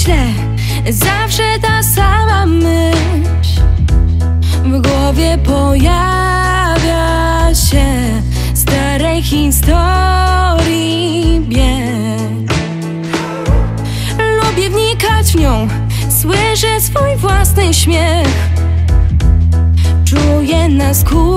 źle Zawsze ta sama myśl W głowie pojawia się Starej historii bieg Lubię wnikać w nią Słyszę swój własny śmiech. Czuję na skórze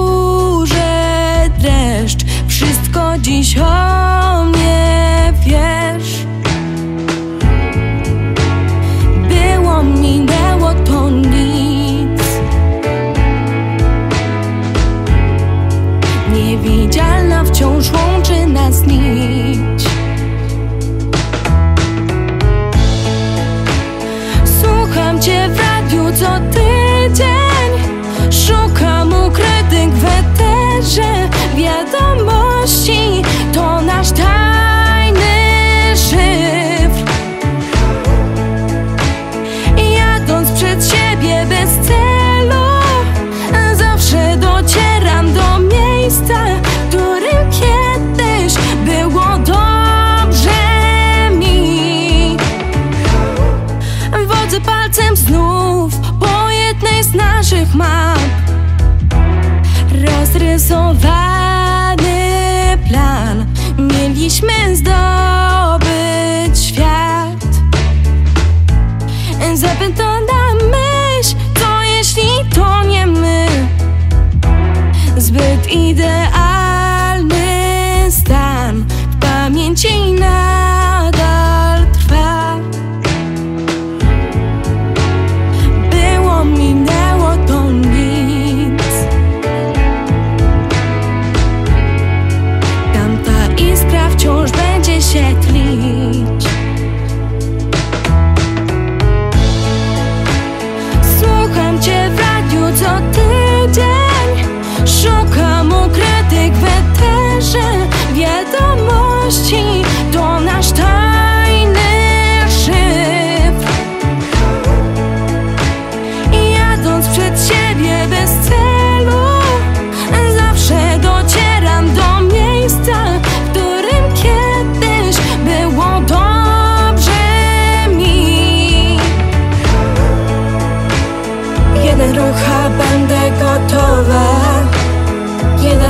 cię w radiu co tydzień naszych map. Rozrysowany plan. Mieliśmy zdobyć świat. Zapętana myśl, co jeśli to nie my. Zbyt idealny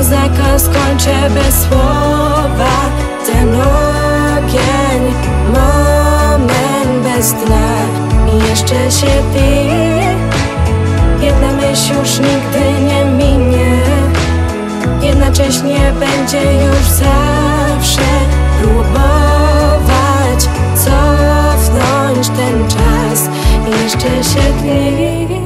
Zakaz skończę bez słowa. Ten ogień, moment bez dna. I jeszcze się pije Jedna myśl już nigdy nie minie. Jednocześnie będzie już zawsze Próbować cofnąć ten czas. I jeszcze się tnie